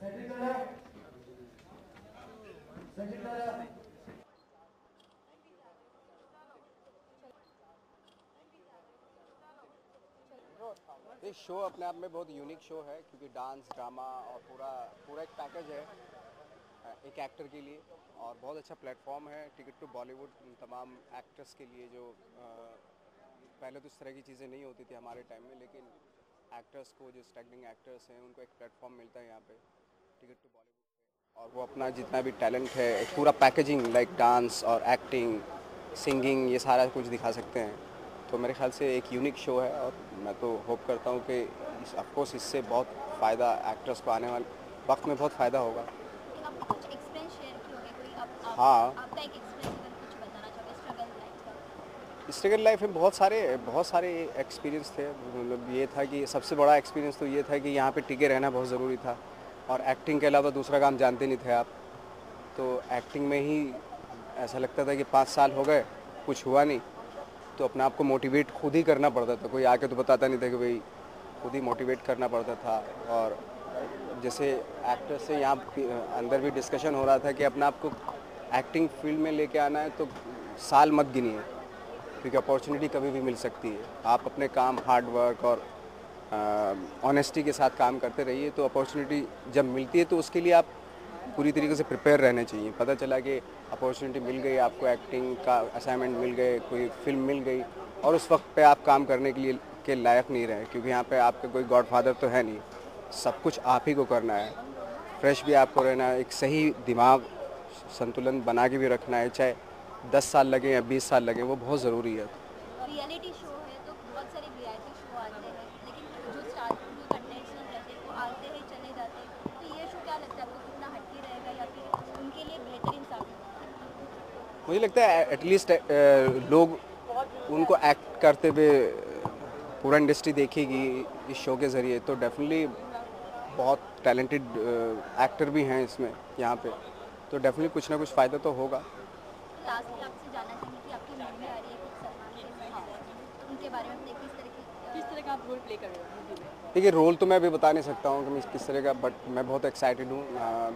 ये शो अपने आप में बहुत यूनिक शो है, क्योंकि डांस ड्रामा और पूरा पूरा एक पैकेज है एक एक्टर के लिए। और बहुत अच्छा प्लेटफॉर्म है टिकट टू बॉलीवुड तमाम एक्टर्स के लिए जो पहले तो इस तरह की चीज़ें नहीं होती थी हमारे टाइम में, लेकिन एक्टर्स को, जो स्ट्रगलिंग एक्टर्स हैं, उनको एक प्लेटफॉर्म मिलता है यहाँ पे। टिकट टू बॉलीवुड पे और वो अपना जितना भी टैलेंट है पूरा पैकेजिंग लाइक डांस और एक्टिंग सिंगिंग ये सारा कुछ दिखा सकते हैं। तो मेरे ख्याल से एक यूनिक शो है और मैं तो होप करता हूँ कि इस ऑफकोर्स इससे बहुत फ़ायदा एक्टर्स को आने वाले वक्त में बहुत फ़ायदा होगा। हाँ। स्ट्रगल लाइफ में बहुत सारे बहुत सारे एक्सपीरियंस थे। मतलब ये था कि सबसे बड़ा एक्सपीरियंस तो ये था कि यहाँ पे टिके रहना बहुत ज़रूरी था। और एक्टिंग के अलावा दूसरा काम जानते नहीं थे आप। तो एक्टिंग में ही ऐसा लगता था कि पाँच साल हो गए, कुछ हुआ नहीं। तो अपने आप को मोटिवेट खुद ही करना पड़ता था। कोई आके तो बताता नहीं था कि भाई खुद ही मोटिवेट करना पड़ता था। और जैसे एक्टर से यहाँ अंदर भी डिस्कशन हो रहा था कि अपने आप को एक्टिंग फ़ील्ड में लेके आना है तो साल मत गिनिए, क्योंकि अपॉर्चुनिटी कभी भी मिल सकती है। आप अपने काम हार्ड वर्क और ऑनेस्टी के साथ काम करते रहिए तो अपॉर्चुनिटी जब मिलती है तो उसके लिए आप पूरी तरीके से प्रिपेयर रहने चाहिए। पता चला कि अपॉर्चुनिटी मिल गई, आपको एक्टिंग का असाइनमेंट मिल गए, कोई फ़िल्म मिल गई, और उस वक्त पे आप काम करने के लिए, के लायक नहीं रहे, क्योंकि यहाँ पे आपका कोई गॉडफादर तो है नहीं। सब कुछ आप ही को करना है। फ्रेश भी आपको रहना है, एक सही दिमाग, संतुलन बना के भी रखना है, चाहे दस साल लगे या बीस साल लगे, वो बहुत ज़रूरी है। रियलिटी शो है तो बहुत सारे रियलिटी शो आते हैं लेकिन जो स्टार जो कंटेस्टेंट रहते हैं वो आते हैं चले जाते हैं तो ये शो क्या लगता है आपको कितना हटके रहेगा या फिर उनके लिए बेहतरीन साबित होगा मुझे लगता है एटलीस्ट लोग उनको एक्ट करते हुए पूरा इंडस्ट्री देखेगी इस शो के ज़रिए तो डेफिनेटली बहुत टैलेंटेड एक्टर भी हैं इसमें यहाँ पे। तो डेफिनेटली कुछ ना कुछ फ़ायदा तो होगा। लास्टली आपसे जानना चाहेंगे कि आपकी मूवी आ रही है कुछ सलमान खान से तो उनके बारे में बताइए किस तरह की किस तरह का आप रोल प्ले कर रहे हो मूवी में? देखिए रोल तो मैं अभी बता नहीं सकता हूँ कि मैं किस तरह का बट मैं बहुत एक्साइटेड हूँ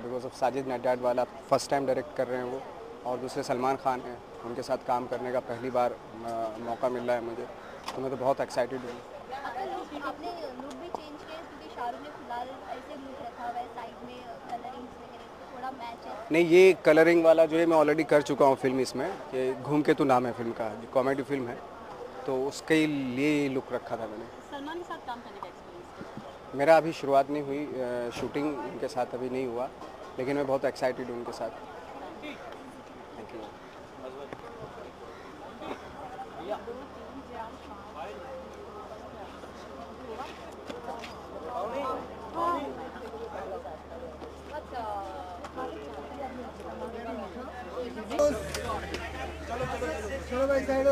बिकॉज़ ऑफ़ साजिद नडियाड वाला फ़र्स्ट टाइम डायरेक्ट कर रहे हैं वो। और दूसरे सलमान खान हैं उनके साथ काम करने का पहली बार मौका मिल रहा है मुझे तो मैं तो बहुत एक्साइटेड हूँ। आपका लुक आपने लुक भी चेंज किया क्योंकि शाहरुख ने फ़िलहाल ऐसे लुक रखा हुआ साइड में कलरिंग्स वगैरह तो थोड़ा मैच है। नहीं ये कलरिंग वाला जो है मैं ऑलरेडी कर चुका हूँ फ़िल्म इसमें कि घूम के तू नाम है फ़िल्म का कॉमेडी फ़िल्म है तो उसके लिए लुक रखा था मैंने। सलमान के साथ काम करने का एक्सपीरियंस मेरा अभी शुरुआत नहीं हुई शूटिंग उनके साथ अभी नहीं हुआ लेकिन मैं बहुत एक्साइटेड हूँ उनके साथ।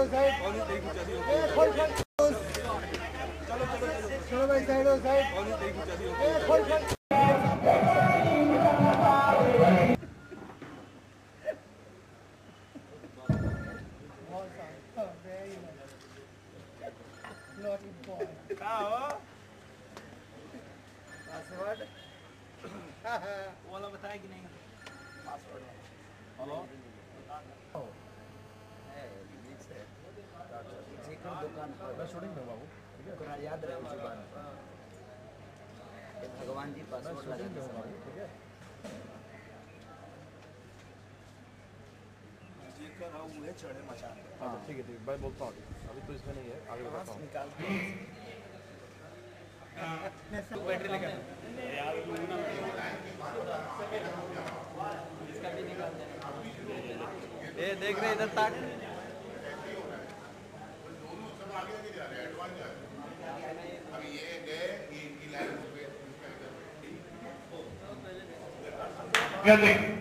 चलो भाई साइड हो साइड चलो भाई साइड हो साइड वाला बताया भगवान जी पासवर्ड लगा के समय जेकर हम चढ़े मचा हाँ ठीक है ठीक है। बोलता हूँ। अभी तो इसमें नहीं है, आगे बताता हूँ। ये देख रहे इधर तक। Cadê?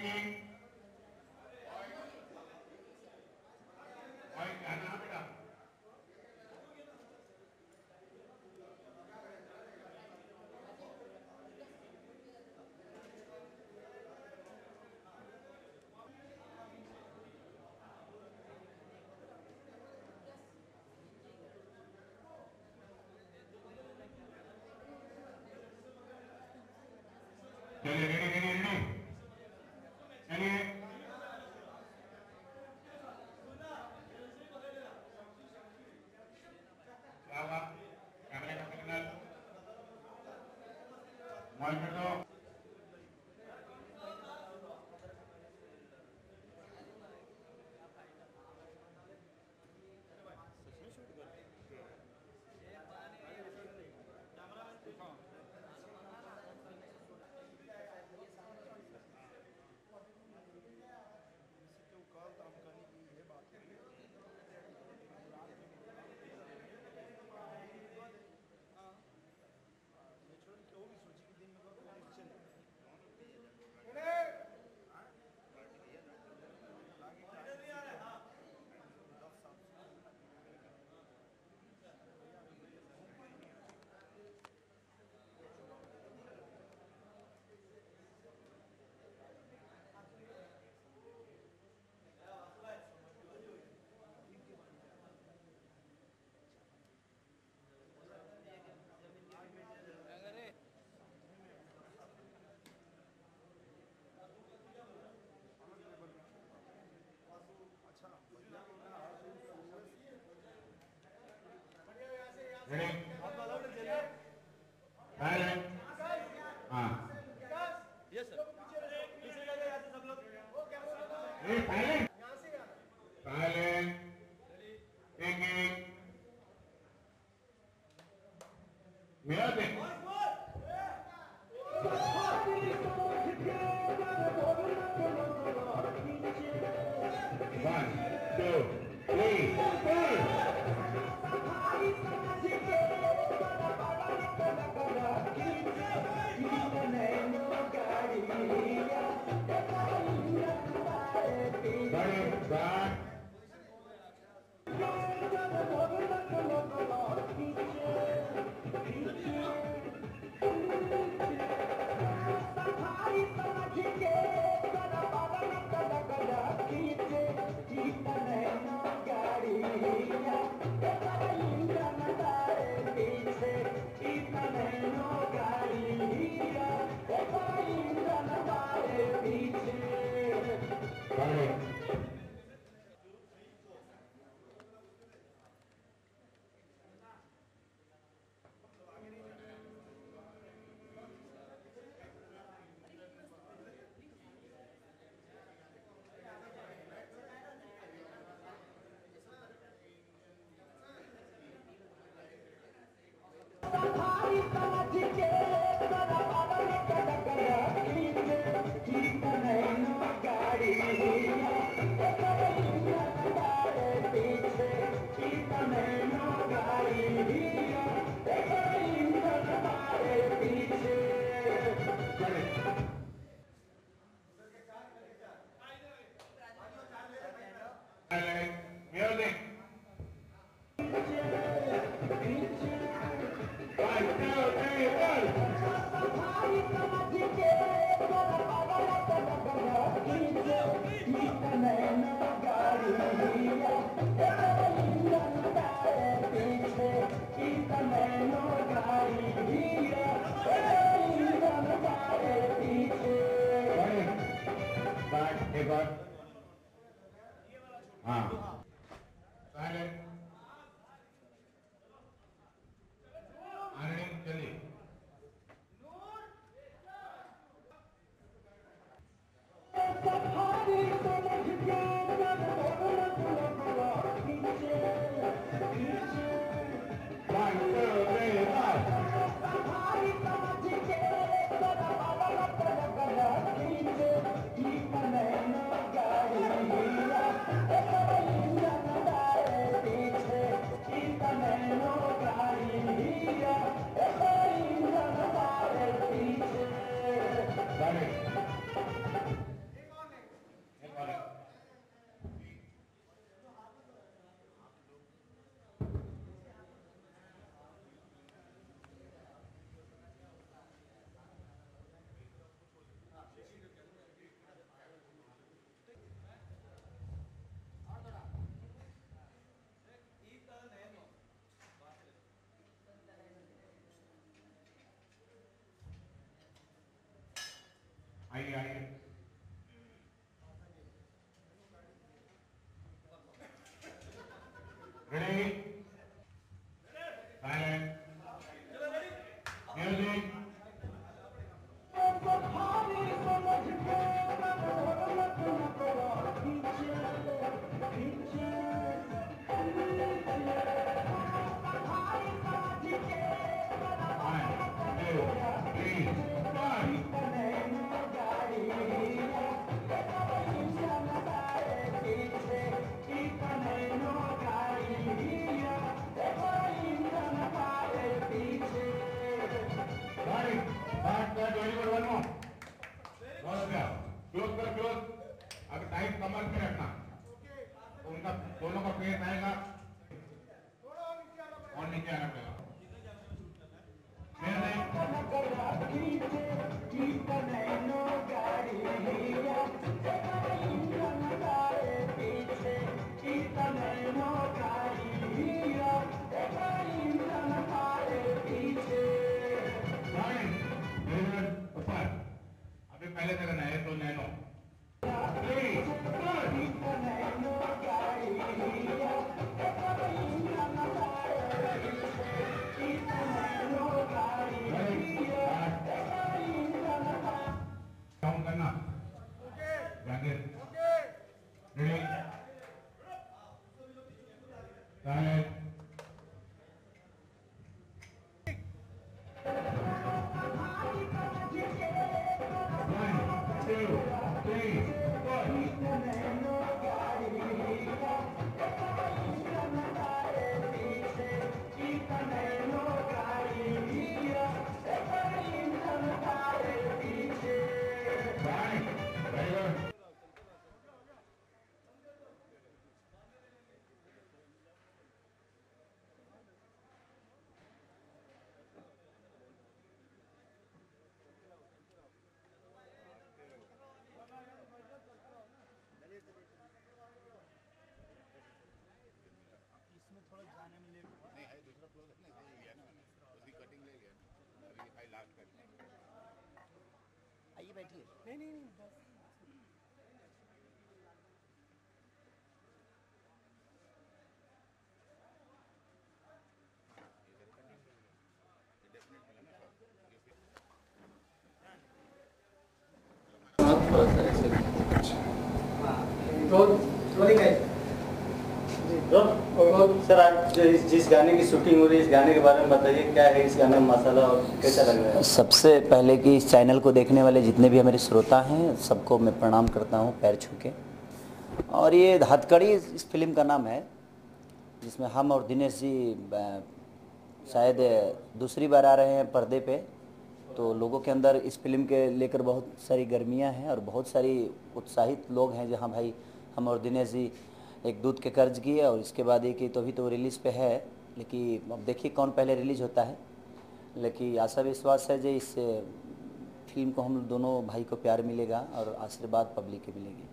Amen. మొదటిలో We Ready? और नीचे आना थोड़ा जाने में लेट हुआ। नहीं आई दूसरा फ्लोर नहीं ले लिया ना मैंने। उसकी कटिंग ले लिया। अभी आई लास्ट कटिंग आइए बैठिए। नहीं नहीं नहीं बस। इस, जिस गाने की शूटिंग हो रही है, इस गाने के बारे में बताइए, क्या है इस गाने में मसाला और कैसा लग रहा है? सबसे पहले कि इस चैनल को देखने वाले जितने भी हमारे श्रोता हैं, सबको मैं प्रणाम करता हूँ, पैर छू के। और ये हथकड़ी इस फ़िल्म का नाम है, जिसमें हम और दिनेश जी शायद दूसरी बार आ रहे हैं पर्दे पे तो लोगों के अंदर इस फ़िल्म के लेकर बहुत सारी गर्मियाँ हैं और बहुत सारी उत्साहित लोग हैं, जहाँ भाई हम और दिनेश जी एक दूध के कर्ज किए और इसके बाद एक ही तो अभी तो रिलीज़ पे है लेकिन अब देखिए कौन पहले रिलीज़ होता है। लेकिन आशा विश्वास है जो इस फ़िल्म को हम दोनों भाई को प्यार मिलेगा और आशीर्वाद पब्लिक के मिलेगी।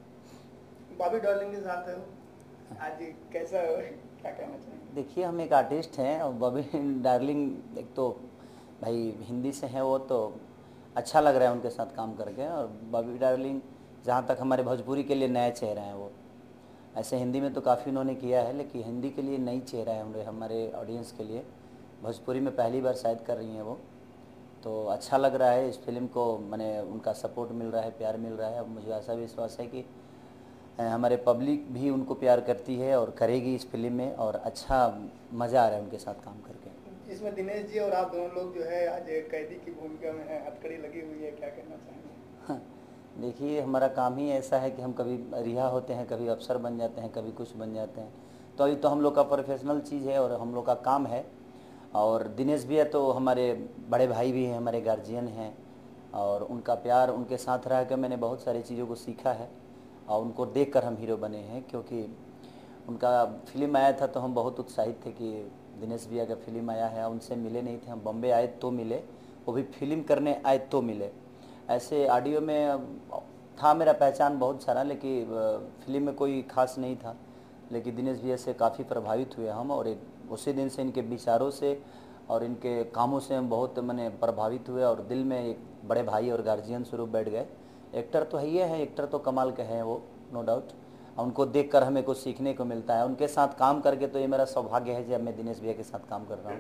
बॉबी डॉर्लिंग के साथ हो आज कैसा हो? क्या कहना चाहेंगे? देखिए हम एक आर्टिस्ट हैं और बॉबी डार्लिंग एक तो भाई हिंदी से हैं वो तो अच्छा लग रहा है उनके साथ काम करके। और बॉबी डार्लिंग जहाँ तक हमारे भोजपुरी के लिए नए चेहरा हैं वो। ऐसे हिंदी में तो काफ़ी उन्होंने किया है, लेकिन हिंदी के लिए नई चेहरा है उन्हें, हमारे ऑडियंस के लिए। भोजपुरी में पहली बार शायद कर रही हैं वो। तो अच्छा लग रहा है इस फ़िल्म को, मैंने उनका सपोर्ट मिल रहा है, प्यार मिल रहा है। और मुझे ऐसा विश्वास है कि हमारे पब्लिक भी उनको प्यार करती है और करेगी इस फ़िल्म में, और अच्छा मज़ा आ रहा है उनके साथ काम करके। इसमें दिनेश जी और आप दोनों लोग जो है, आज कैदी की भूमिका में हथकड़ी लगी हुई है, क्या कहना चाहेंगे? देखिए, हमारा काम ही ऐसा है कि हम कभी रिहा होते हैं, कभी अफसर बन जाते हैं, कभी कुछ बन जाते हैं। तो अभी तो हम लोग का प्रोफेशनल चीज़ है और हम लोग का काम है। और दिनेश भैया तो हमारे बड़े भाई भी हैं, हमारे गार्जियन हैं। और उनका प्यार, उनके साथ रह कर मैंने बहुत सारी चीज़ों को सीखा है। और उनको देख कर हम हीरो बने हैं, क्योंकि उनका फ़िल्म आया था तो हम बहुत उत्साहित थे कि दिनेश भैया का फ़िल्म आया है। उनसे मिले नहीं थे, हम बॉम्बे आए तो मिले, वो भी फ़िल्म करने आए तो मिले। ऐसे ऑडियो में, था मेरा पहचान बहुत सारा, लेकिन फ़िल्म में कोई खास नहीं था। लेकिन दिनेश भैया से काफ़ी प्रभावित हुए हम और एक, उसी दिन से इनके विचारों से और इनके कामों से हम बहुत मैंने प्रभावित हुए और दिल में एक बड़े भाई और गार्जियन स्वरूप बैठ गए। एक्टर तो है ही है, एक्टर तो कमाल के हैं वो नो डाउट उनको देखकर हमें कुछ सीखने को मिलता है। उनके साथ काम करके तो ये मेरा सौभाग्य है, जब मैं दिनेश भैया के साथ काम कर रहा हूँ?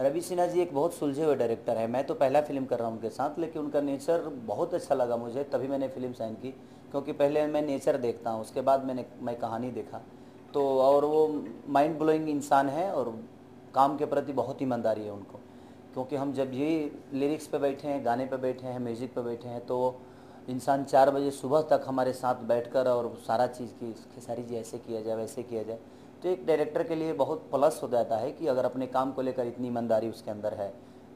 रवि सिन्हा जी एक बहुत सुलझे हुए डायरेक्टर है। मैं तो पहला फ़िल्म कर रहा हूँ उनके साथ, लेकिन उनका नेचर बहुत अच्छा लगा मुझे, तभी मैंने फ़िल्म साइन की, क्योंकि पहले मैं नेचर देखता हूँ, उसके बाद मैंने, मैं कहानी देखा। तो और वो माइंड ब्लोइंग इंसान है और काम के प्रति बहुत ईमानदारी है उनको। क्योंकि हम जब ये लिरिक्स पे बैठे हैं, गाने पे बैठे हैं म्यूज़िक पे बैठे हैं तो इंसान चार बजे सुबह तक हमारे साथ बैठकर और सारा चीज़ की कि, सारी चीज़ ऐसे किया जाए, वैसे किया जाए। तो एक डायरेक्टर के लिए बहुत प्लस हो जाता है कि अगर अपने काम को लेकर इतनी ईमानदारी उसके अंदर है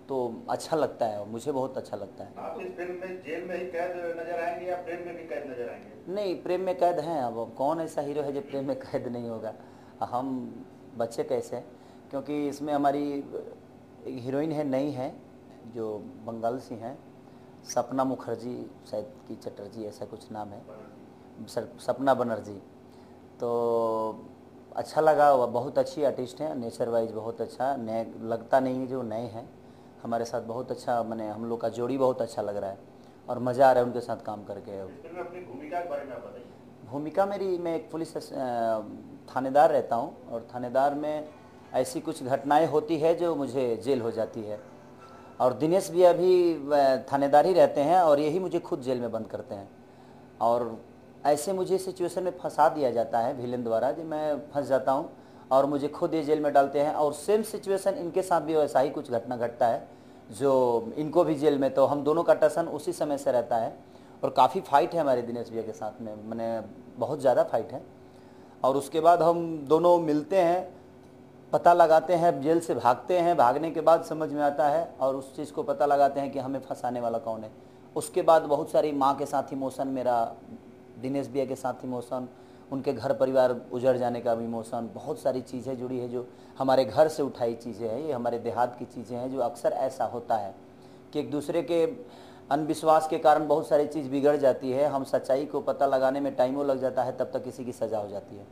तो अच्छा लगता है मुझे बहुत अच्छा लगता है। आप इस फ़िल्म में जेल में ही कैद नज़र आएँगे या प्रेम में भी कैद नज़र आएँगे? नहीं प्रेम में कैद हैं। अब कौन ऐसा हीरो है जो प्रेम में कैद नहीं होगा? हम बच्चे कैसे हैं? क्योंकि इसमें हमारी एक हीरोइन है नई है जो बंगाल से हैं सपना मुखर्जी शायद की चटर्जी ऐसा कुछ नाम है। सर- सपना बनर्जी। तो अच्छा लगा वह बहुत अच्छी आर्टिस्ट हैं नेचर वाइज बहुत अच्छा नए लगता नहीं है जो नए हैं। हमारे साथ बहुत अच्छा मैंने हम लोग का जोड़ी बहुत अच्छा लग रहा है और मज़ा आ रहा है उनके साथ काम करके। इस फ़िल्म में अपनी भूमिका के बारे में आप बताइए। भूमिका मेरी मैं एक पुलिस थानेदार रहता हूँ और थानेदार में ऐसी कुछ घटनाएँ होती है जो मुझे जेल हो जाती है। और दिनेश भी अभी थानेदार ही रहते हैं और यही मुझे खुद जेल में बंद करते हैं। और ऐसे मुझे सिचुएशन में फंसा दिया जाता है विलेन द्वारा जो मैं फंस जाता हूँ और मुझे खुद ये जेल में डालते हैं और सेम सिचुएशन इनके साथ भी वैसा ही कुछ घटना घटता है, जो इनको भी जेल में तो हम दोनों का टसन उसी समय से रहता है और काफ़ी फाइट है हमारे दिनेश भैया के साथ में, मैंने बहुत ज़्यादा फाइट है। और उसके बाद हम दोनों मिलते हैं, पता लगाते हैं, जेल से भागते हैं, भागने के बाद समझ में आता है और उस चीज़ को पता लगाते हैं कि हमें फंसाने वाला कौन है। उसके बाद बहुत सारी माँ के साथ इमोशन मेरा दिनेश भैया के साथ इमोशन उनके घर परिवार उजड़ जाने का भी इमोशन बहुत सारी चीज़ें जुड़ी है जो हमारे घर से उठाई चीज़ें हैं ये हमारे देहात की चीज़ें हैं जो अक्सर ऐसा होता है कि एक दूसरे के अनविश्वास के कारण बहुत सारी चीज़ बिगड़ जाती है हम सच्चाई को पता लगाने में टाइमों लग जाता है तब तक किसी की सज़ा हो जाती है।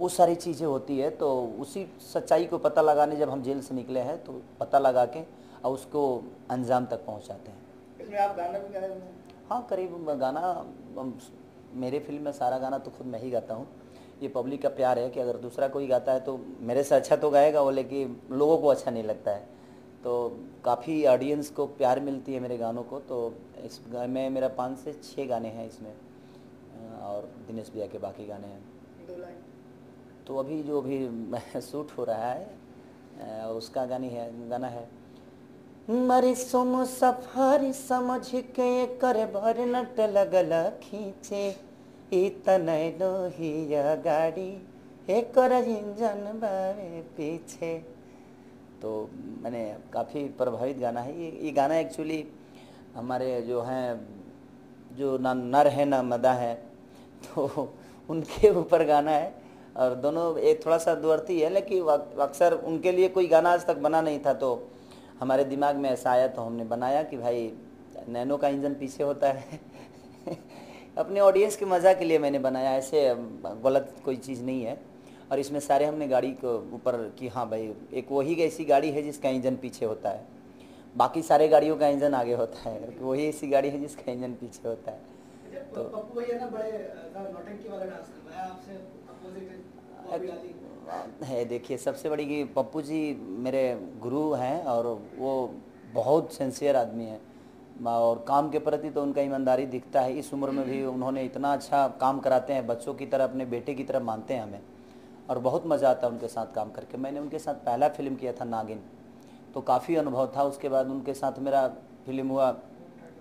वो सारी चीज़ें होती है तो उसी सच्चाई को पता लगाने जब हम जेल से निकले हैं तो पता लगा के और उसको अंजाम तक पहुंचाते हैं। इसमें आप गाना भी गाए हाँ? करीब गाना मेरे फ़िल्म में सारा गाना तो खुद मैं ही गाता हूँ। ये पब्लिक का प्यार है कि अगर दूसरा कोई गाता है तो मेरे से अच्छा तो गाएगा वो लेकिन लोगों को अच्छा नहीं लगता है। तो काफ़ी ऑडियंस को प्यार मिलती है मेरे गानों को तो इस में मेरा पाँच से छः गाने हैं इसमें और दिनेश भैया के बाकी गाने हैं। तो अभी जो अभी शूट हो रहा है उसका गानी है गाना है मरे सोम सफारी समझ के कर भर नट लगल खींचे। ई तनय लोहिया गाड़ी, एकर इंजन बावे पीछे। तो मैंने काफ़ी प्रभावित गाना है। ये ये गाना एक्चुअली हमारे जो हैं, जो ना नर है ना मदा है तो उनके ऊपर गाना है। और दोनों, एक थोड़ा सा द्वर्ती है, लेकिन अक्सर उनके लिए कोई गाना आज तक बना नहीं था तो हमारे दिमाग में ऐसा आया तो हमने बनाया कि भाई नैनो का इंजन पीछे होता है। अपने ऑडियंस के मज़ा के लिए मैंने बनाया ऐसे गलत कोई चीज़ नहीं है। और इसमें सारे हमने गाड़ी को ऊपर कि हाँ भाई एक वही ऐसी गाड़ी है जिसका इंजन पीछे होता है। बाकी सारे गाड़ियों का इंजन आगे होता है। वही ऐसी गाड़ी है जिसका इंजन पीछे होता है। तो है देखिए सबसे बड़ी कि पप्पू जी मेरे गुरु हैं और वो बहुत सेंसियर आदमी है। और काम के प्रति तो उनका ईमानदारी दिखता है। इस उम्र में भी उन्होंने इतना अच्छा काम कराते हैं बच्चों की तरह अपने बेटे की तरह मानते हैं हमें। और बहुत मज़ा आता है उनके साथ काम करके। मैंने उनके साथ पहला फ़िल्म किया था नागिन। तो काफ़ी अनुभव था। उसके बाद उनके साथ मेरा फ़िल्म हुआ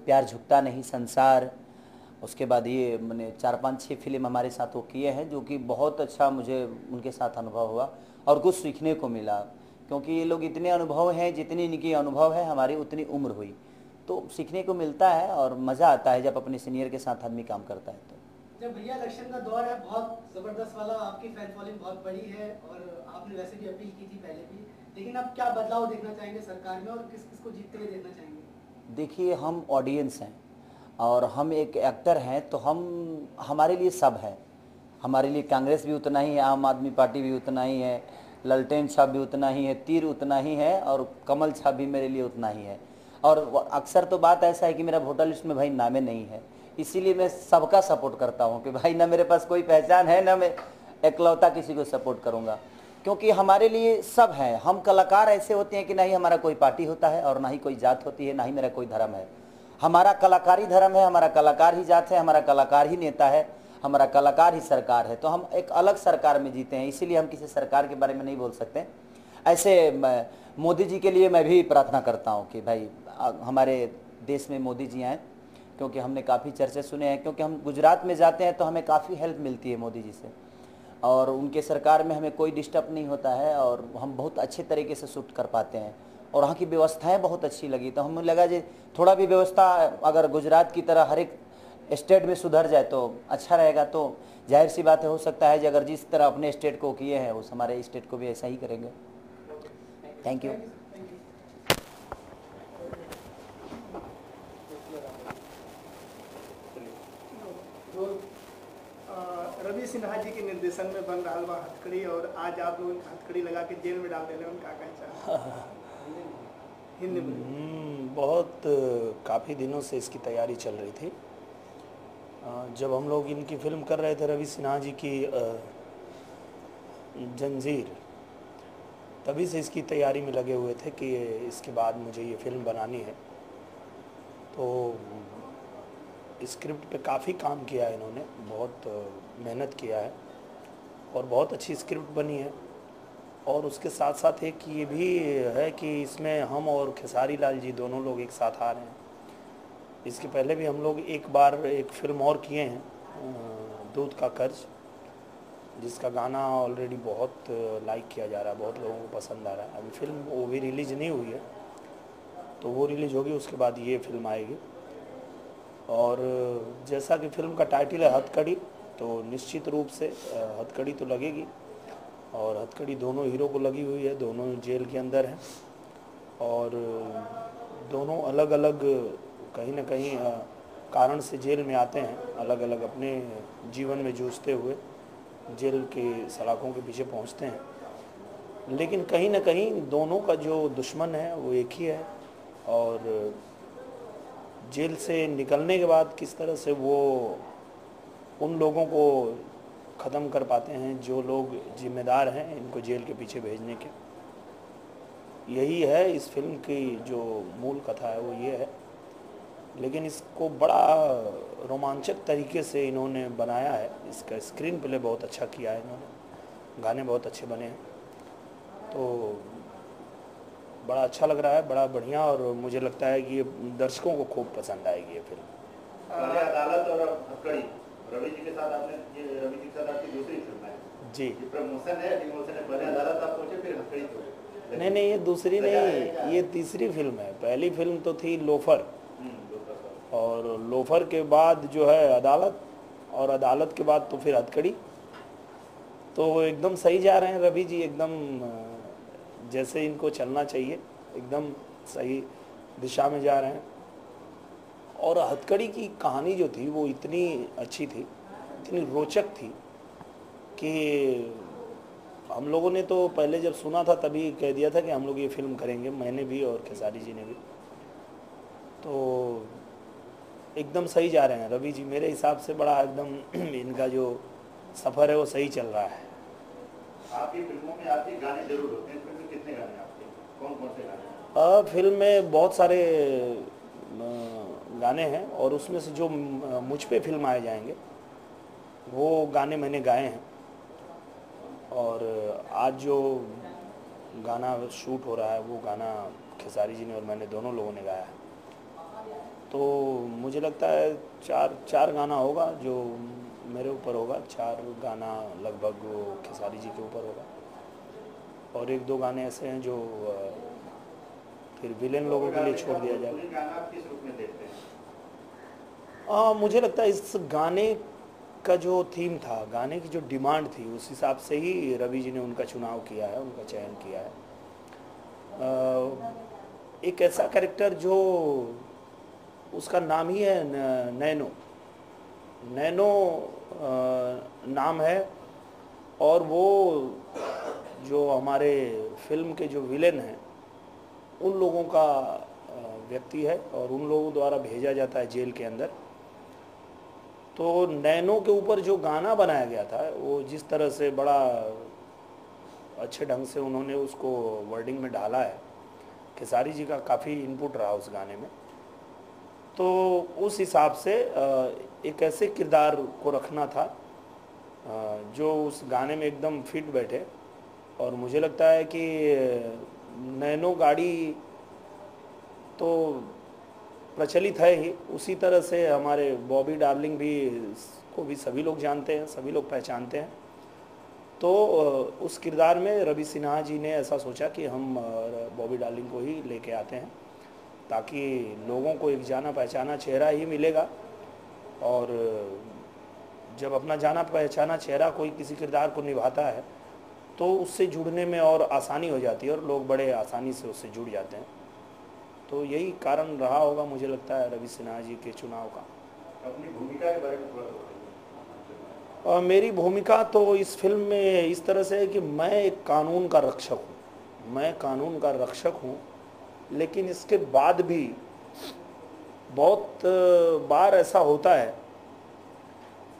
प्यार झुकता नहीं संसार। उसके बाद ये मैंने चार पाँच छः फ़िल्म हमारे साथ वो किए हैं जो कि बहुत अच्छा मुझे उनके साथ अनुभव हुआ और कुछ सीखने को मिला। क्योंकि ये लोग इतने अनुभव हैं जितनी इनकी अनुभव है हमारी उतनी उम्र हुई। तो सीखने को मिलता है और मज़ा आता है जब अपने सीनियर के साथ आदमी काम करता है तो। जब भैया इलेक्शन का दौर है बहुत ज़बरदस्त वाला आपकी फ़ैन फॉलोइंग बहुत बड़ी है और आपने वैसे भी अपील की थी पहले भी। लेकिन अब क्या बदलाव देखना चाहेंगे सरकार में और किस किस को जीतते हुए देखना चाहेंगे? देखिए हम ऑडियंस हैं। और हम एक एक्टर हैं तो हम, हमारे लिए सब है। हमारे लिए कांग्रेस भी उतना ही है, आम आदमी पार्टी भी उतना ही है ललटेन छाप भी उतना ही है, तीर उतना ही है, और कमल छाप भी मेरे लिए उतना ही है। और अक्सर तो बात ऐसा है कि मेरा वोटर लिस्ट में भाई नामे नहीं है। इसीलिए मैं सबका सपोर्ट करता हूँ कि भाई ना मेरे पास कोई पहचान है, ना मैं एकलौता किसी को सपोर्ट करूँगा। क्योंकि हमारे लिए सब है। हम कलाकार ऐसे होते हैं कि ना ही हमारा कोई पार्टी होता है और ना ही कोई जात होती है, ना ही मेरा कोई धर्म है। हमारा कलाकारी धर्म है, हमारा कलाकार ही जात है, हमारा कलाकार ही नेता है, हमारा कलाकार ही सरकार है। तो हम एक अलग सरकार में जीते हैं, इसीलिए हम किसी सरकार के बारे में नहीं बोल सकते। ऐसे मोदी जी के लिए मैं भी प्रार्थना करता हूँ कि भाई हमारे देश में मोदी जी आएँ, क्योंकि हमने काफ़ी चर्चे सुने हैं। क्योंकि हम गुजरात में जाते हैं तो हमें काफ़ी हेल्प मिलती है मोदी जी से। और उनके सरकार में हमें कोई डिस्टर्ब नहीं होता है, और हम बहुत अच्छे तरीके से शूट कर पाते हैं। और वहाँ की व्यवस्थाएँ बहुत अच्छी लगी। तो हमें लगा जी थोड़ा भी व्यवस्था अगर गुजरात की तरह हर एक स्टेट में सुधर जाए तो अच्छा रहेगा। तो ज़ाहिर सी बात है सकता है अगर जिस तरह अपने स्टेट को किए हैं, उस हमारे स्टेट को भी ऐसा ही करेंगे। थैंक यू रवि सिन्हा जी के निर्देशन में बन रहा हथकड़ी और आज आप लोग हथकड़ी लगा के जेल में डाल देने उनका कहना हिंदी में। हम्म, बहुत काफ़ी दिनों से इसकी तैयारी चल रही थी। जब हम लोग इनकी फ़िल्म कर रहे थे रवि सिन्हा जी की जंजीर तभी से इसकी तैयारी में लगे हुए थे कि इसके बाद मुझे ये फ़िल्म बनानी है। तो स्क्रिप्ट पे काफ़ी काम किया है इन्होंने बहुत मेहनत किया है और बहुत अच्छी स्क्रिप्ट बनी है। और उसके साथ साथ एक ये भी है कि इसमें हम और खेसारी लाल जी दोनों लोग एक साथ आ रहे हैं। इसके पहले भी हम लोग एक बार एक फ़िल्म और किए हैं दूध का कर्ज, जिसका गाना ऑलरेडी बहुत लाइक किया जा रहा है, बहुत लोगों को पसंद आ रहा है। अभी फ़िल्म वो भी रिलीज़ नहीं हुई है तो वो रिलीज़ होगी, उसके बाद ये फ़िल्म आएगी। और जैसा कि फ़िल्म का टाइटल है हथकड़ी तो निश्चित रूप से हथकड़ी तो लगेगी। और हथकड़ी दोनों हीरो को लगी हुई है, दोनों जेल के अंदर हैं। और दोनों अलग अलग कहीं ना कहीं कारण से जेल में आते हैं अलग अलग अपने जीवन में जूझते हुए जेल के सलाखों के पीछे पहुँचते हैं। लेकिन कहीं ना कहीं दोनों का जो दुश्मन है, वो एक ही है। और जेल से निकलने के बाद किस तरह से वो उन लोगों को ख़त्म कर पाते हैं जो लोग जिम्मेदार हैं इनको जेल के पीछे भेजने के। यही है इस फ़िल्म की जो मूल कथा है, वो ये है। लेकिन इसको बड़ा रोमांचक तरीके से इन्होंने बनाया है। इसका स्क्रीन प्ले बहुत अच्छा किया है इन्होंने। गाने बहुत अच्छे बने हैं। तो बड़ा अच्छा लग रहा है, बड़ा बढ़िया और मुझे लगता है कि ये दर्शकों को खूब पसंद आएगी ये फ़िल्म। रवि जी के साथ आपने ये रवि जी के साथ आपकी दूसरी फ़िल्म है। जी। प्रमोशन है डिमोशन है पहले अदालत आप पहुँचे फिर हथकड़ी पहुँचे नहीं नहीं ये दूसरी नहीं ये तीसरी फ़िल्म है। पहली फ़िल्म तो थी लोफर। और लोफर के बाद जो है अदालत और अदालत के बाद तो फिर हथकड़ी। तो एकदम सही जा रहे हैं रवि जी एकदम जैसे इनको चलना चाहिए एकदम सही दिशा में जा रहे हैं। और हथकड़ी की कहानी जो थी वो इतनी अच्छी थी इतनी रोचक थी कि हम लोगों ने तो पहले जब सुना था तभी कह दिया था कि हम लोग ये फ़िल्म करेंगे मैंने भी और खेसारी जी ने भी। तो एकदम सही जा रहे हैं। रवि जी मेरे हिसाब से बड़ा एकदम इनका जो सफ़र है वो सही चल रहा है। आपकी फ़िल्मों में आपके गाने ज़रूर होते हैं। इसमें से कितने गाने आपके? कौन कौन से गाने फ़िल्म में बहुत सारे गाने हैं और उसमें से जो मुझ पे फ़िल्म आए जाएँगे, वो गाने मैंने गाए हैं। और आज जो गाना शूट हो रहा है, वो गाना खेसारी जी ने और मैंने दोनों लोगों ने गाया है। तो मुझे लगता है चार चार गाना होगा जो मेरे ऊपर होगा, चार गाना लगभग खेसारी जी के ऊपर होगा। और एक दो गाने ऐसे हैं जो फिर विलेन लोगों के लिए छोड़ दिया जाएगा पूरी गाना आप किस रूप में देखते हैं आ, मुझे लगता है इस गाने का जो थीम था गाने की जो डिमांड थी उस हिसाब से ही रवि जी ने उनका चुनाव किया है उनका चयन किया है। आ, एक ऐसा कैरेक्टर जो उसका नाम ही है नैनो। नैनो नाम है और वो जो हमारे फ़िल्म के जो विलेन हैं उन लोगों का व्यक्ति है और उन लोगों द्वारा भेजा जाता है जेल के अंदर। तो नैनो के ऊपर जो गाना बनाया गया था, वो जिस तरह से बड़ा अच्छे ढंग से उन्होंने उसको वर्डिंग में डाला है, खेसारी जी का काफ़ी इनपुट रहा उस गाने में। तो उस हिसाब से एक ऐसे किरदार को रखना था जो उस गाने में एकदम फिट बैठे। और मुझे लगता है कि नैनो गाड़ी तो प्रचलित है ही। उसी तरह से हमारे बॉबी डार्लिंग भी को भी सभी लोग जानते हैं, सभी लोग पहचानते हैं। तो उस किरदार में रवि सिन्हा जी ने ऐसा सोचा कि हम बॉबी डार्लिंग को ही लेके आते हैं, ताकि लोगों को एक जाना पहचाना चेहरा ही मिलेगा। और जब अपना जाना पहचाना चेहरा कोई किसी किरदार को निभाता है तो उससे जुड़ने में और आसानी हो जाती है और लोग बड़े आसानी से उससे जुड़ जाते हैं। तो यही कारण रहा होगा मुझे लगता है रवि सिन्हा जी के चुनाव का। अपनी भूमिका के बारे में थोड़ा और मेरी भूमिका तो इस फ़िल्म में इस तरह से है कि मैं एक कानून का रक्षक हूँ। मैं कानून का रक्षक हूँ लेकिन इसके बाद भी बहुत बार ऐसा होता है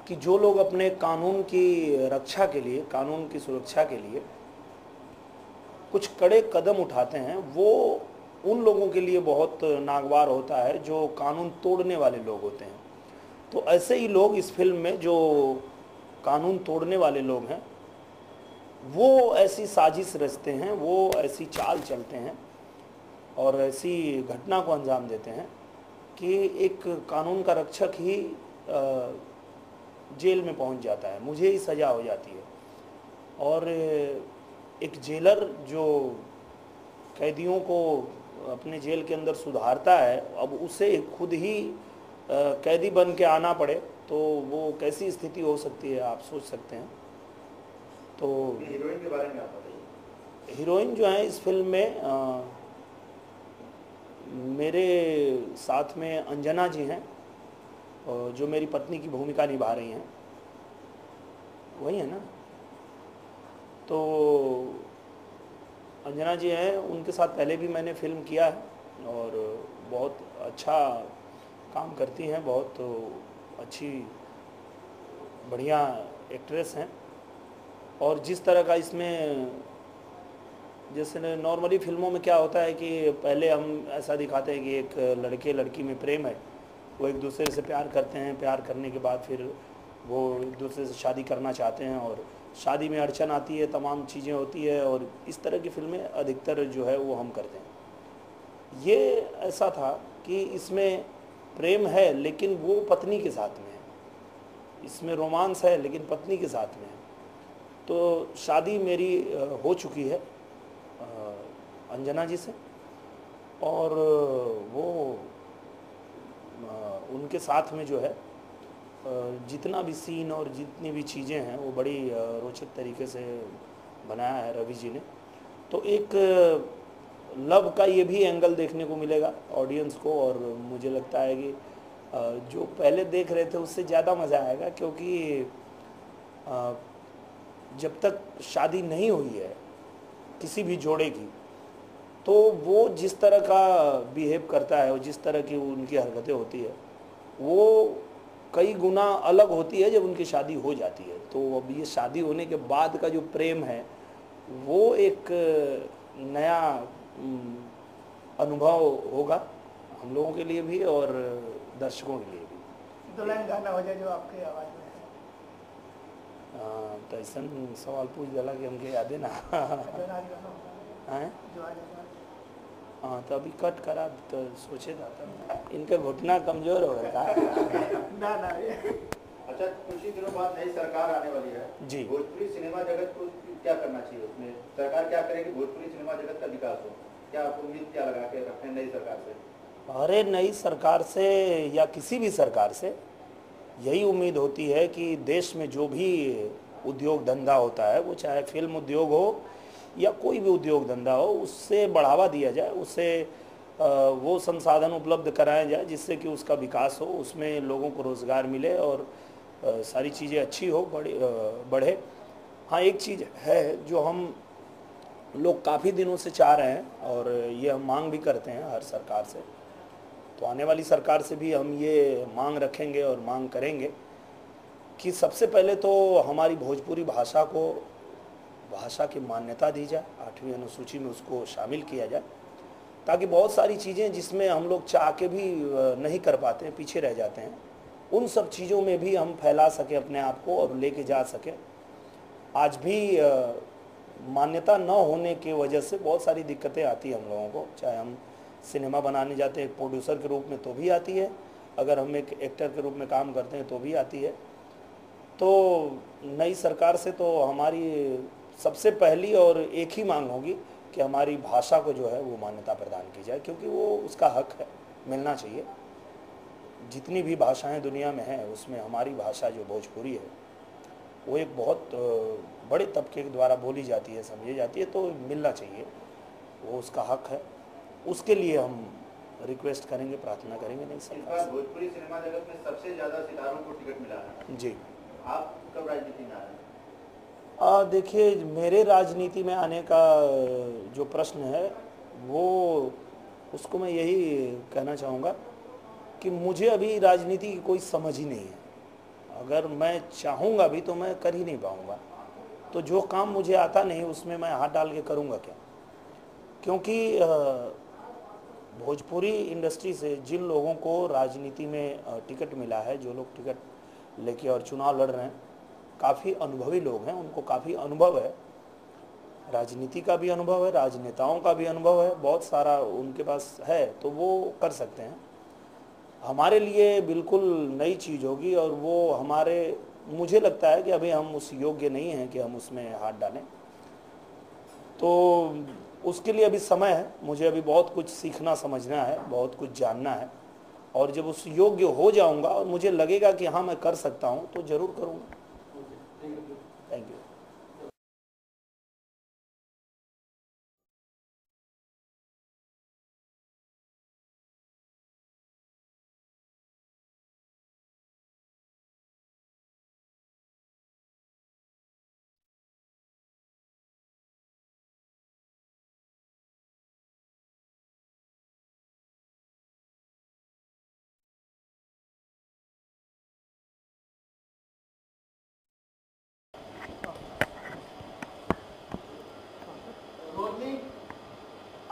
कि जो लोग अपने कानून की रक्षा के लिए कानून की सुरक्षा के लिए कुछ कड़े कदम उठाते हैं वो उन लोगों के लिए बहुत नागवार होता है जो कानून तोड़ने वाले लोग होते हैं। तो ऐसे ही लोग इस फ़िल्म में जो कानून तोड़ने वाले लोग हैं, वो ऐसी साजिश रचते हैं, वो ऐसी चाल चलते हैं और ऐसी घटना को अंजाम देते हैं कि एक कानून का रक्षक ही जेल में पहुँच जाता है। मुझे ही सज़ा हो जाती है। और एक जेलर जो कैदियों को अपने जेल के अंदर सुधारता है अब उसे खुद ही कैदी बन के आना पड़े तो वो कैसी स्थिति हो सकती है आप सोच सकते हैं। तो हीरोइन के बारे में आप बताइए। हीरोइन जो है इस फ़िल्म में अ, मेरे साथ में अंजना जी हैं जो मेरी पत्नी की भूमिका निभा रही हैं। वही है ना? तो अंजना जी हैं, उनके साथ पहले भी मैंने फ़िल्म किया है और बहुत अच्छा काम करती हैं, बहुत तो अच्छी, बढ़िया एक्ट्रेस हैं। और जिस तरह का इसमें, जैसे नॉर्मली फ़िल्मों में क्या होता है कि पहले हम ऐसा दिखाते हैं कि एक लड़के, लड़की में प्रेम है, वो एक दूसरे से प्यार करते हैं, प्यार करने के बाद फिर वो एक दूसरे से शादी करना चाहते हैं और शादी में अड़चन आती है, तमाम चीज़ें होती है और इस तरह की फ़िल्में अधिकतर जो है वो हम करते हैं। ये ऐसा था कि इसमें प्रेम है लेकिन वो पत्नी के साथ में है। इसमें रोमांस है लेकिन पत्नी के साथ में है। तो शादी मेरी हो चुकी है अंजना जी से और वो उनके साथ में जो है जितना भी सीन और जितनी भी चीज़ें हैं, वो बड़ी रोचक तरीके से बनाया है रवि जी ने। तो एक लव का ये भी एंगल देखने को मिलेगा ऑडियंस को और मुझे लगता है कि जो पहले देख रहे थे उससे ज़्यादा मज़ा आएगा क्योंकि जब तक शादी नहीं हुई है किसी भी जोड़े की तो वो जिस तरह का बिहेव करता है और जिस तरह की उनकी हरकतें होती है, वो कई गुना अलग होती है जब उनकी शादी हो जाती है। तो अब ये शादी होने के बाद का जो प्रेम है वो एक नया अनुभव होगा हम लोगों के लिए भी और दर्शकों के लिए भी। दो लाइन गाना हो जाए जो आपकी आवाज़ में है। तो ऐसा सवाल पूछ दिला कि हमके याद है ना। जो आज गाना होगा। हैं तो अभी कट करा तो सोचे था तब। इनका घुटना कमज़ोर हो गया था। ना ना ये। अच्छा कुछ ही दिनों बाद नई सरकार आने वाली है। जी। भोजपुरी सिनेमा जगत को क्या करना चाहिए उसमें? सरकार क्या करेगी? भोजपुरी सिनेमा जगत का विकास हो। क्या आप उम्मीद क्या लगा के रखते हैं नई सरकार से? अरे नई सरकार से या किसी भी सरकार से यही उम्मीद होती है कि देश में जो भी उद्योग धंधा होता है वो चाहे फ़िल्म उद्योग हो या कोई भी उद्योग धंधा हो उससे बढ़ावा दिया जाए उससे वो संसाधन उपलब्ध कराया जाए जिससे कि उसका विकास हो उसमें लोगों को रोज़गार मिले और सारी चीज़ें अच्छी हो अ, बढ़े। हाँ एक चीज़ है जो हम लोग काफ़ी दिनों से चाह रहे हैं और ये हम मांग भी करते हैं हर सरकार से। तो आने वाली सरकार से भी हम ये मांग रखेंगे और मांग करेंगे कि सबसे पहले तो हमारी भोजपुरी भाषा को भाषा की मान्यता दी जाए, आठवीं अनुसूची में उसको शामिल किया जाए, ताकि बहुत सारी चीज़ें जिसमें हम लोग चाह के भी नहीं कर पाते हैं पीछे रह जाते हैं, उन सब चीज़ों में भी हम फैला सकें अपने आप को और लेके जा सकें। आज भी मान्यता न होने के वजह से बहुत सारी दिक्कतें आती हैं हम लोगों को, चाहे हम सिनेमा बनाने जाते हैं, एक प्रोड्यूसर के रूप में तो भी आती है, अगर हम एक एक्टर के रूप में काम करते हैं तो भी आती है। तो नई सरकार से तो हमारी सबसे पहली और एक ही मांग होगी कि हमारी भाषा को जो है वो मान्यता प्रदान की जाए क्योंकि वो उसका हक है मिलना चाहिए। जितनी भी भाषाएँ दुनिया में हैं उसमें हमारी भाषा जो भोजपुरी है वो एक बहुत बड़े तबके के द्वारा बोली जाती है समझी जाती है तो मिलना चाहिए। वो उसका हक है। उसके लिए हम रिक्वेस्ट करेंगे प्रार्थना करेंगे नहीं सरकार भोजपुरी सिनेमा जगत में सबसे ज़्यादा सितारों को टिकट मिला है। जी। आप कब राजनीति में आ रहे हैं? देखिए, मेरे राजनीति में आने का जो प्रश्न है, वो, उसको मैं यही कहना चाहूँगा कि मुझे अभी राजनीति की कोई समझ ही नहीं है। अगर मैं चाहूँगा भी तो मैं कर ही नहीं पाऊँगा। तो जो काम मुझे आता नहीं, उसमें मैं हाथ डाल के करूँगा क्या? क्योंकि भोजपुरी इंडस्ट्री से जिन लोगों को राजनीति में टिकट मिला है, जो लोग टिकट लेके और चुनाव लड़ रहे हैं काफ़ी अनुभवी लोग हैं, उनको काफ़ी अनुभव है। राजनीति का भी अनुभव है, राजनेताओं का भी अनुभव है, बहुत सारा उनके पास है तो वो कर सकते हैं। हमारे लिए बिल्कुल नई चीज़ होगी और वो हमारे, मुझे लगता है कि अभी हम उस योग्य नहीं हैं कि हम उसमें हाथ डालें। तो उसके लिए अभी समय है, मुझे अभी बहुत कुछ सीखना, समझना है, बहुत कुछ जानना है। और जब उस योग्य हो जाऊँगा और मुझे लगेगा कि हाँ मैं कर सकता हूँ तो ज़रूर करूँगा। थैंक यू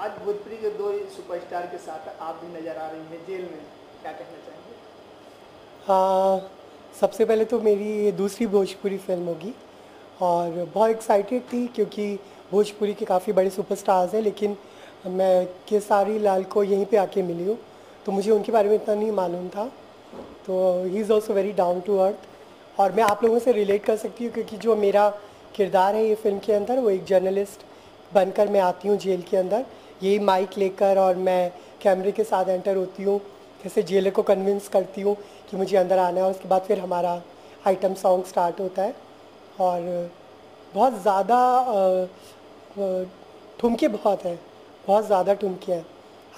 आज भोजपुरी के दो सुपरस्टार के साथ आप भी नज़र आ रही हैं जेल में, क्या कहना चाहेंगे? हाँ सबसे पहले तो मेरी ये दूसरी भोजपुरी फ़िल्म होगी और बहुत एक्साइटेड थी क्योंकि भोजपुरी के काफ़ी बड़े सुपरस्टार्स हैं, लेकिन मैं केसारी लाल को यहीं पे आके मिली हूँ तो मुझे उनके बारे में इतना नहीं मालूम था। तो he is also very down to earth और मैं आप लोगों से रिलेट कर सकती हूँ क्योंकि जो मेरा किरदार है ये फ़िल्म के अंदर, वो एक जर्नलिस्ट बनकर मैं आती हूँ जेल के अंदर। यही माइक लेकर और मैं कैमरे के साथ एंटर होती हूँ। जैसे जेलर को कन्विंस करती हूँ कि मुझे अंदर आना है और उसके बाद फिर हमारा आइटम सॉन्ग स्टार्ट होता है। और बहुत ज़्यादा ठुमके बहुत हैं, बहुत ज़्यादा ठुमके हैं।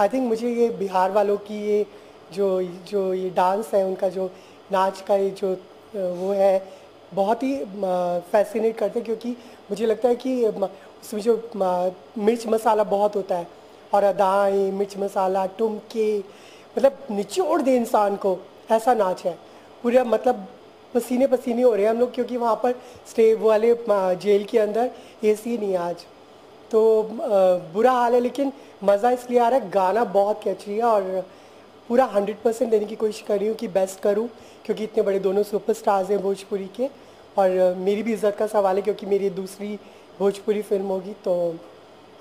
आई थिंक मुझे ये बिहार वालों की ये जो जो ये डांस है, उनका जो नाच का ये जो वो है, बहुत ही फैसिनेट करते हैं, क्योंकि मुझे लगता है कि उसमें जो मिर्च मसाला बहुत होता है, और अदाएँ, मिर्च मसाला, टुमके मतलब निचोड़ दे इंसान को, ऐसा नाच है। पूरा मतलब पसीने पसीने हो रहे हैं हम लोग, क्योंकि वहाँ पर स्टे वाले जेल के अंदर एसी नहीं आज। तो बुरा हाल है, लेकिन मज़ा इसलिए आ रहा है, गाना बहुत कैची है, और पूरा हंड्रेड परसेंट देने की कोशिश कर रही हूँ कि बेस्ट करूँ, क्योंकि इतने बड़े दोनों सुपरस्टार्स हैं भोजपुरी के, और मेरी भी इज़्ज़त का सवाल है, क्योंकि मेरी दूसरी भोजपुरी फ़िल्म होगी तो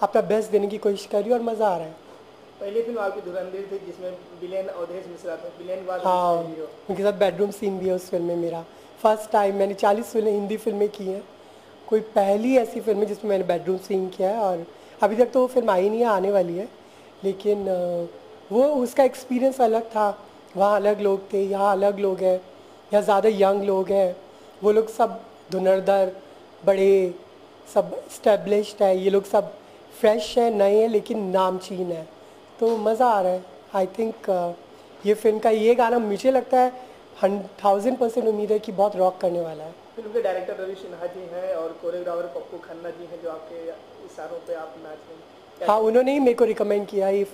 अपना बेस्ट देने की कोशिश कर रही हूँ और मज़ा आ रहा है। पहली फ़िल्म आपकी धुरंधर थी जिसमें विलेन अवधेश मिश्रा थे। विलेन बाद हाँ उनके साथ बेडरूम सीन भी है उस फ़िल्म में मेरा। फ़र्स्ट टाइम मैंने चालीस फ़िल्में हिंदी फ़िल्में की हैं। कोई पहली ऐसी फ़िल्म है जिसमें मैंने बेडरूम सीन किया है और अभी तक तो वो फ़िल्म आई नहीं है आने वाली है। लेकिन वो उसका एक्सपीरियंस अलग था। वहाँ अलग लोग थे यहाँ अलग लोग हैं यहाँ ज़्यादा यंग लोग हैं। वो लोग सब धुनरदर बड़े सब स्टेब्लिश्ड है ये लोग सब फ्रेश हैं नए हैं लेकिन नामचीन है। तो मज़ा आ रहा है। आई थिंक uh, ये फ़िल्म का ये गाना मुझे लगता है थाउज़ेंड परसेंट उम्मीद है कि बहुत रॉक करने वाला है। फ़िल्म के डायरेक्टर रवि सिन्हा जी हैं और कोरियोग्राफर पप्पू खन्ना जी हैं जो आपके इशारों पे आप नाच रहे हैं। हाँ उन्होंने ही मेरे को रिकमेंड किया ये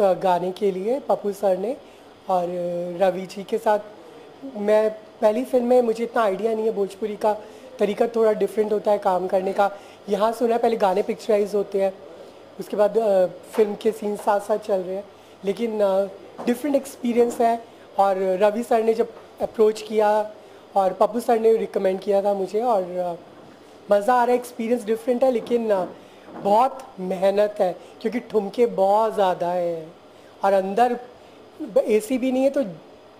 गाने के लिए पप्पू सर ने। और रवि जी के साथ मैं पहली फ़िल्म में मुझे इतना आइडिया नहीं है भोजपुरी का तरीका थोड़ा डिफरेंट होता है काम करने का। यहाँ सुना है पहले गाने पिक्चराइज होते हैं उसके बाद अ, फ़िल्म के सीन साथ साथ चल रहे हैं। लेकिन डिफरेंट एक्सपीरियंस है और रवि सर ने जब अप्रोच किया और पप्पू सर ने रिकमेंड किया था मुझे और मज़ा आ रहा है एक्सपीरियंस डिफरेंट है लेकिन बहुत मेहनत है क्योंकि ठुमके बहुत ज़्यादा है और अंदर एसी भी नहीं है तो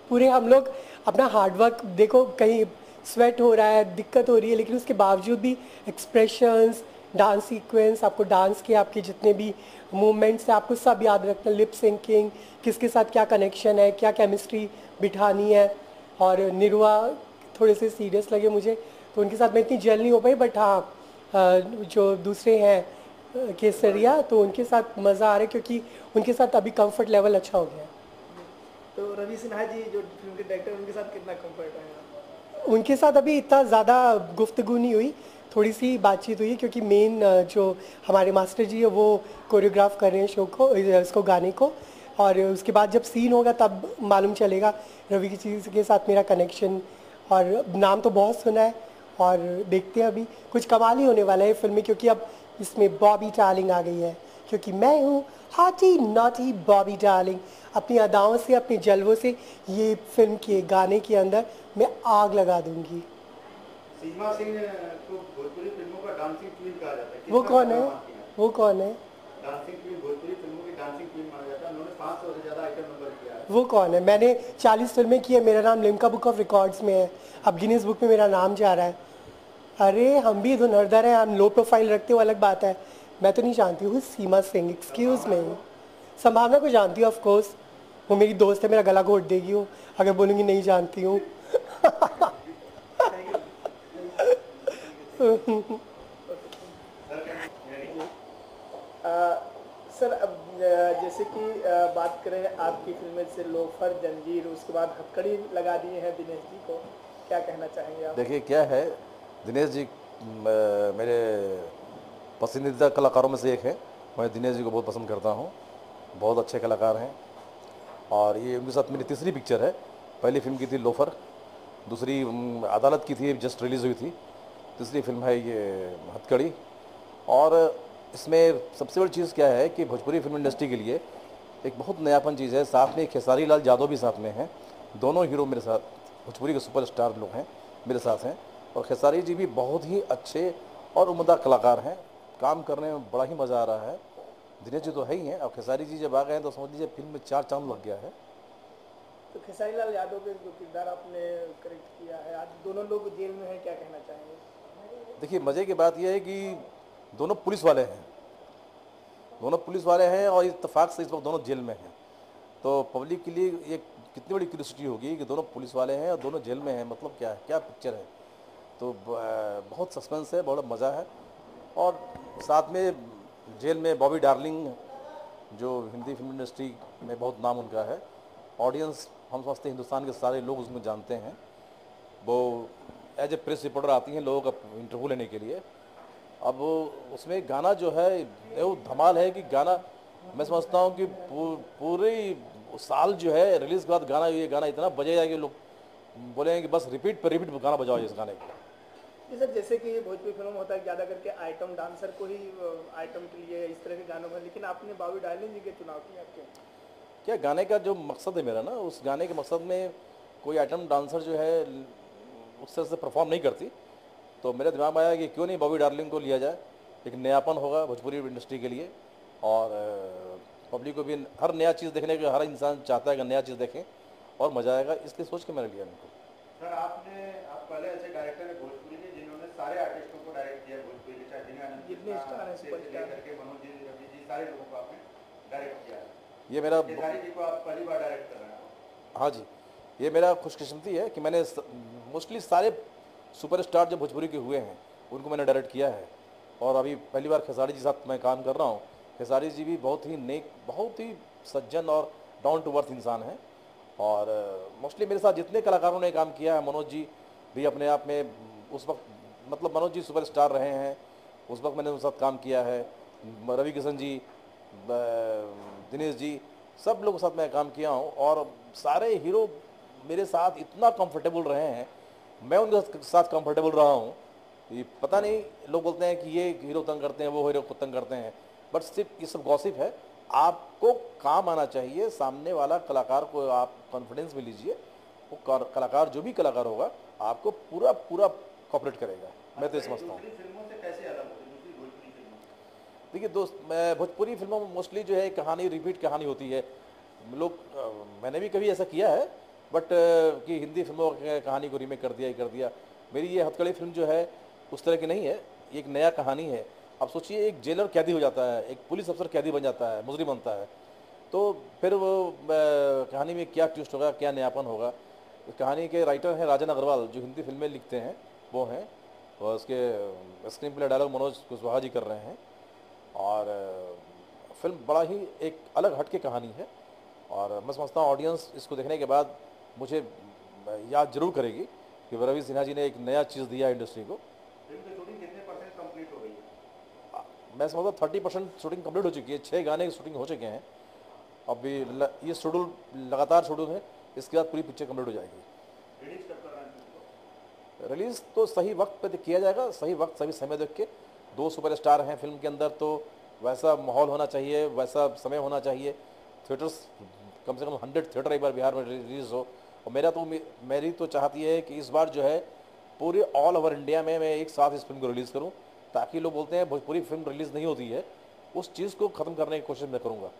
पूरे हम लोग अपना हार्डवर्क देखो कहीं स्वेट हो रहा है, दिक्कत हो रही है, लेकिन उसके बावजूद भी एक्सप्रेशंस डांस सीक्वेंस आपको डांस के आपके जितने भी मूवमेंट्स हैं, आपको सब याद रखना लिप सिंकिंग किसके साथ क्या कनेक्शन है, क्या केमिस्ट्री बिठानी है और निरुआ थोड़े से सीरियस लगे मुझे तो उनके साथ मैं इतनी जल नहीं हो पाई बट हाँ जो दूसरे हैं केसरिया तो उनके साथ मज़ा आ रहा है, क्योंकि उनके साथ अभी कंफर्ट लेवल अच्छा हो गया तो रवि सिन्हा जी, जो फ़िल्म के डायरेक्टर उनके साथ कितना कंफर्ट है? उनके साथ अभी इतना ज़्यादा गुफ्तगू नहीं हुई थोड़ी सी बातचीत हुई क्योंकि मेन जो हमारे मास्टर जी है, वो कोरियोग्राफ कर रहे हैं शो को इसको गाने को और उसके बाद जब सीन होगा तब मालूम चलेगा रवि की चीज़ के साथ मेरा कनेक्शन और नाम तो बहुत सुना है और देखते हैं अभी। कुछ कमाल ही होने वाला है फ़िल्म में क्योंकि अब इसमें बॉबी डार्लिंग आ गई है, क्योंकि मैं हूँ हाटी नॉटी बॉबी डार्लिंग अपनी अदाओं से अपने जलवों से ये फ़िल्म के गाने के अंदर मैं आग लगा दूँगी। सीमा सिंह को भोजपुरी फ़िल्मों का डांसिंग क्वीन कहा जाता है। वो कौन है? वो कौन है? डांसिंग क्वीन भोजपुरी फ़िल्मों की डांसिंग क्वीन माना जाता है। उन्होंने पाँच सौ से ज़्यादा आइटम नंबर किया है। वो कौन है? मैंने 40 फ़िल्में की है। मेरा नाम लिमका बुक ऑफ़ रिकॉर्ड्स में है। अब गिनीज बुक में मेरा नाम जा रहा है। अरे हम भी धुनहरदर हैं। हम लो प्रोफ़ाइल रखते हो अलग बात है। मैं तो नहीं जानती हूँ सीमा सिंह। एक्सक्यूज मी संभावना को जानती हूँ ऑफ़ कोर्स वो मेरी दोस्त है मेरा गला घोट देगी वो। अगर बोलूँगी नहीं जानती हूँ। सर अब जैसे कि बात करें आपकी फ़िल्में से लोफर जंजीर उसके बाद हथकड़ी लगा दिए हैं दिनेश जी को। क्या कहना चाहेंगे आप? देखिए क्या है दिनेश जी मेरे पसंदीदा कलाकारों में से एक है। मैं दिनेश जी को बहुत पसंद करता हूँ। बहुत अच्छे कलाकार हैं। और ये उनके साथ मेरी तीसरी पिक्चर है। पहली फ़िल्म की थी लोफर दूसरी अदालत की थी जस्ट रिलीज़ हुई थी। तीसरी फ़िल्म है ये हथकड़ी। और इसमें सबसे बड़ी चीज़ क्या है कि भोजपुरी फ़िल्म इंडस्ट्री के लिए एक बहुत नयापन चीज़ है। साथ में खेसारी लाल यादव भी साथ में हैं। दोनों हीरो मेरे साथ, भोजपुरी के सुपरस्टार लोग हैं, मेरे साथ हैं। और खेसारी जी भी बहुत ही अच्छे और उम्दा कलाकार हैं। काम करने में बड़ा ही मज़ा आ रहा है। दिनेश जी तो है ही हैं। और खेसारी जी जब आ गए हैं तो समझ लीजिए फ़िल्म में चार चाँद लग गया है। तो खेसारी लाल यादव के जो किरदार आपने करेक्ट किया है आज दोनों लोग जेल में हैं क्या कहना चाहेंगे? देखिए मज़े की बात यह है कि दोनों पुलिस वाले हैं। दोनों पुलिस वाले हैं और इतफाक से इस वक्त दोनों जेल में हैं। तो पब्लिक के लिए ये कितनी बड़ी क्यूरसिटी होगी कि दोनों पुलिस वाले हैं और दोनों जेल में हैं। मतलब क्या है क्या पिक्चर है? तो बहुत सस्पेंस है बहुत मज़ा है। और साथ में जेल में बॉबी डार्लिंग, जो हिंदी फ़िल्म इंडस्ट्री में बहुत नाम उनका है ऑडियंस हम समझते हिंदुस्तान के सारे लोग उसमें जानते हैं। वो एज ए प्रेस रिपोर्टर आती हैं लोगों का इंटरव्यू लेने के लिए। अब उसमें गाना जो है, वो धमाल है कि गाना, मैं समझता हूँ कि पू- पूरी साल जो है रिलीज़ के बाद गाना, ये गाना इतना बजेगा कि लोग, बोलेंगे कि बस रिपीट पर रिपीट गाना बजाओ इस गाने को। जी सर जैसे कि भोजपुरी फ़िल्म होता है ज़्यादा करके आइटम डांसर को ही आइटम के लिए इस तरह के गानों में लेकिन आपने बाबी डार्लिंग जी के चुनाव किया क्यों क्या गाने का जो मकसद है मेरा ना उस गाने के मकसद में कोई आइटम डांसर जो है उस तरह से परफॉर्म नहीं करती। तो मेरे दिमाग में आया कि क्यों नहीं बॉबी डार्लिंग को लिया जाए। एक नयापन होगा भोजपुरी इंडस्ट्री के लिए और पब्लिक को भी हर नया चीज़ देखने का हर इंसान चाहता है कि नया चीज़ देखें और मज़ा आएगा इसलिए सोच के मैंने लिया इनको। सर आपने आप पहले ऐसे डायरेक्टर है भोजपुरी के जिन्होंने सारे आर्टिस्टों को डायरेक्ट किया भोजपुरी चाहे जितने स्टार हैं, सुपरस्टार। लेकर मनोज जी रवि जी सारे लोगों को आपने डायरेक्ट किया। ये मेरा जी को आप पहली बार डायरेक्ट कर रहे हैं। हाँ जी ये मेरा खुशकिस्मती है कि मैंने मोस्टली सारे सुपरस्टार जो भोजपुरी के हुए हैं उनको मैंने डायरेक्ट किया है। और अभी पहली बार खेसारी जी साथ मैं काम कर रहा हूँ। खेसारी जी भी बहुत ही नेक बहुत ही सज्जन और डाउन टू अर्थ इंसान हैं। और मोस्टली मेरे साथ जितने कलाकारों ने काम किया है मनोज जी भी अपने आप में उस वक्त मतलब मनोज जी सुपरस्टार रहे हैं, उस वक्त मैंने उनके साथ काम किया है रवि किशन जी दिनेश जी, सब लोगों के साथ मैं काम किया हूँ और सारे हीरो मेरे साथ इतना कंफर्टेबल रहे हैं, मैं उनके साथ कंफर्टेबल रहा हूँ। ये पता नहीं, लोग बोलते हैं कि ये हीरो तंग करते हैं, वो हीरो को तंग करते हैं बट सिर्फ़ ये सब गॉसिप है। आपको काम आना चाहिए, सामने वाला कलाकार को आप कॉन्फिडेंस में लीजिए, वो कलाकार, जो भी कलाकार होगा, आपको पूरा पूरा कॉपरेट करेगा। मैं तो ये समझता हूँ। देखिए दोस्त मैं भोजपुरी फ़िल्मों में मोस्टली जो है कहानी रिपीट कहानी होती है। लोग मैंने भी कभी ऐसा किया है बट कि हिंदी फ़िल्मों की कहानी को रीमेक कर दिया ही कर दिया। मेरी ये हथकड़ी फ़िल्म जो है उस तरह की नहीं है ये एक नया कहानी है। अब सोचिए एक जेलर कैदी हो जाता है एक पुलिस अफसर कैदी बन जाता है मुजरिम बनता है। तो फिर वो कहानी में क्या ट्विस्ट होगा क्या नयापन होगा? कहानी के राइटर हैं राजन अग्रवाल जो हिंदी फ़िल्में लिखते हैं। वो हैं। और उसके screenplay dialogue Manoj Kushwaha ji कर रहे हैं। और फ़िल्म बड़ा ही एक अलग हट के कहानी है। और मैं समझता हूँ ऑडियंस इसको देखने के बाद मुझे याद ज़रूर करेगी कि रवि सिन्हा जी ने एक नया चीज़ दिया इंडस्ट्री को। मैं समझता हूँ थर्टी परसेंट शूटिंग कंप्लीट हो चुकी है। छः गाने की शूटिंग हो चुके हैं। अभी ये शेड्यूल लगातार शेड्यूल है। इसके बाद पूरी पिक्चर कंप्लीट हो जाएगी रिलीज़ कब कर रहे हैं फ़िल्म को रिलीज़ तो सही वक्त पे किया जाएगा सही वक्त सही समय देख के। दो सुपरस्टार हैं फ़िल्म के अंदर तो वैसा माहौल होना चाहिए वैसा समय होना चाहिए। थिएटर्स कम से कम हंड्रेड थिएटर एक बार बिहार में रिलीज़ हो। और मेरा तो मेरी तो चाहती है कि इस बार जो है पूरे ऑल ओवर इंडिया में मैं एक साथ इस फ़िल्म को रिलीज़ करूँ ताकि लोग बोलते हैं भोजपुरी फ़िल्म रिलीज़ नहीं होती है उस चीज़ को ख़त्म करने की कोशिश मैं करूँगा।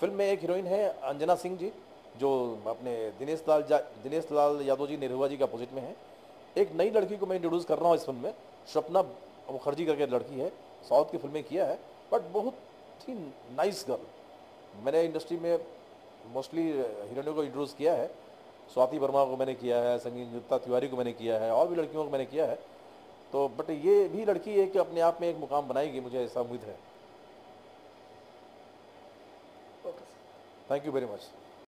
फ़िल्म में एक हीरोइन है अंजना सिंह जी। जो अपने दिनेश लाल दिनेश लाल यादव जी निरहुआ जी के अपोजिट में है। एक नई लड़की को मैं इंट्रोड्यूस कर रहा हूँ इस फ़िल्म में स्वप्ना मुखर्जी करके लड़की है साउथ की फ़िल्में किया है बट बहुत ही नाइस गर्ल मैंने इंडस्ट्री में मोस्टली हीरोइनों को इंट्रोड्यूस किया है स्वाति वर्मा को मैंने किया है संगीता तिवारी को मैंने किया है और भी लड़कियों को मैंने किया है। तो बट ये भी लड़की है कि अपने आप में एक मुकाम बनाएगी मुझे ऐसा उम्मीद है। Okay thank you very much